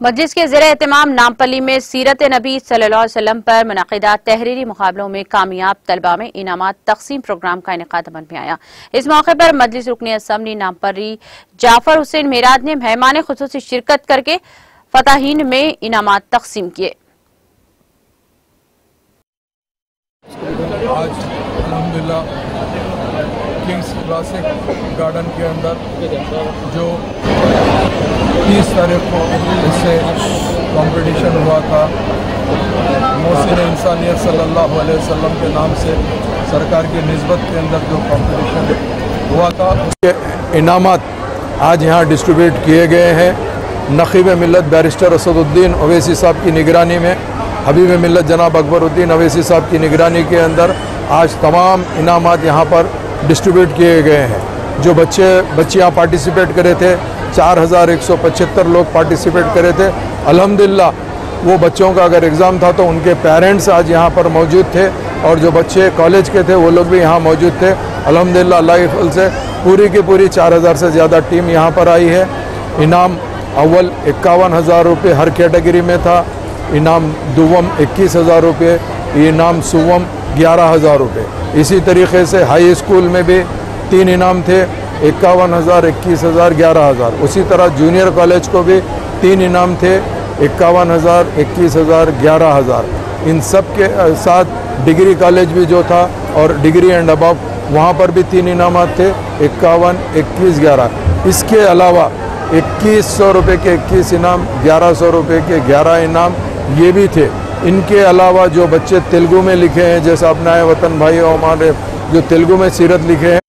मस्जिद के जेर एहतमाम नामपली में सीरत नबी वसल्लम पर मनदा तहरीरी मुकाबलों में कामयाब तलबा में इनाम तकसीम प्रोग्राम का इनका अमल में आया। इस मौके पर मजलिस रुकन असम्बली नामपरी जाफ़र हुसैन मेराज ने मेहमान खसूस शिरकत करके फताहीन में इनाम तकसीम किए। किंग्स गार्डन के अंदर जो तीस तारीख को इससे कंपटीशन हुआ था, मोहसिन इंसानियत सल्लल्लाहु अलैहि वसल्लम के नाम से सरकार की नस्बत के अंदर जो कंपटीशन हुआ था, उसके इनामत आज यहाँ डिस्ट्रीब्यूट किए गए हैं। नकीब मिलत बैरिस्टर असदुद्दीन ओवैसी साहब की निगरानी में, हबीब मिलत जनाब अकबरुद्दीन अवैसी साहब की निगरानी के अंदर आज तमाम इनाम यहाँ पर डिस्ट्रीब्यूट किए गए हैं। जो बच्चे बच्चियाँ पार्टिसिपेट करे थे, चार हज़ार एक सौ पचहत्तर लोग पार्टिसिपेट करे थे। अलहमदिल्ला, वो बच्चों का अगर एग्ज़ाम था तो उनके पेरेंट्स आज यहाँ पर मौजूद थे और जो बच्चे कॉलेज के थे, वो लोग भी यहाँ मौजूद थे। अल्हम्दुलिल्लाह अल्लाह से पूरी की पूरी चार हज़ार से ज़्यादा टीम यहाँ पर आई है। इनाम अव्वल इक्यावन हज़ार रुपये हर कैटेगरी में था। इनाम दुवम इक्कीस हज़ार रुपये, इनाम सुवम ग्यारह हज़ार रुपये। इसी तरीके से हाई स्कूल में भी तीन इनाम थे, इक्यावन हज़ार, इक्कीस हज़ार, ग्यारह हज़ार। उसी तरह जूनियर कॉलेज को भी तीन इनाम थे, इक्यावन हज़ार, इक्कीस हज़ार, ग्यारह हज़ार। इन सब के साथ डिग्री कॉलेज भी जो था और डिग्री एंड अबव, वहाँ पर भी तीन इनाम थे, इक्यावन, इक्कीस, ग्यारह। इसके अलावा इक्कीस सौ रुपये के इक्कीस इनाम, ग्यारह सौ रुपये के ग्यारह इनाम, ये भी थे। इनके अलावा जो बच्चे तेलुगु में लिखे हैं, जैसे अपना वतन भाई और हमारे जो तेलुगु में सीरत लिखे हैं